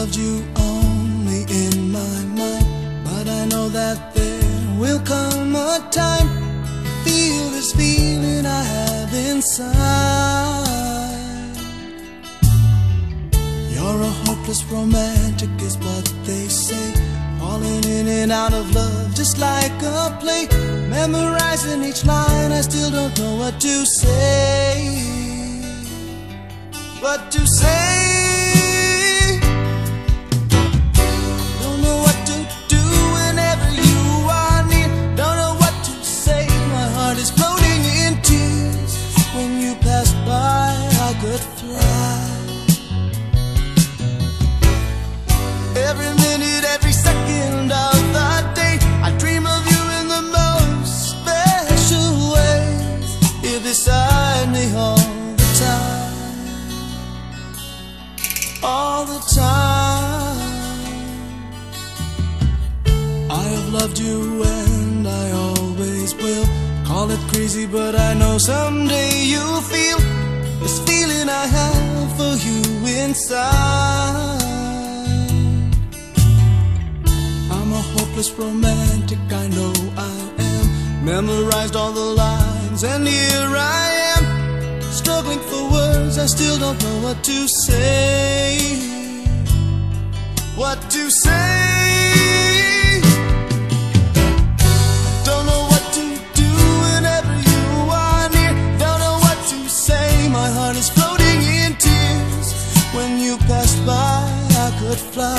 loved you only in my mind, but I know that there will come a time. Feel this feeling I have inside. You're a hopeless romantic, is what they say. Falling in and out of love just like a play. Memorizing each line, I still don't know what to say. What to say? All the time. I have loved you and I always will. Call it crazy, but I know someday you'll feel this feeling I have for you inside. I'm a hopeless romantic, I know I am. Memorized all the lines, and here I am. Struggling for words, I still don't know what to say. What to say? could fly.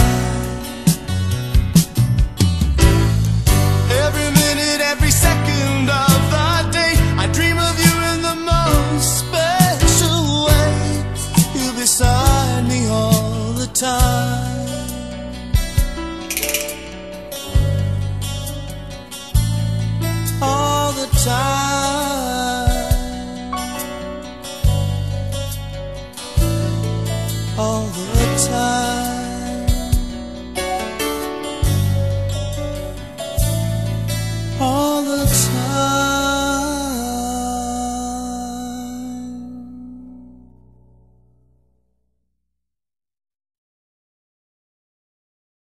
Every minute, every second of the day I dream of you in the most special way. You're beside me all the time. All the time.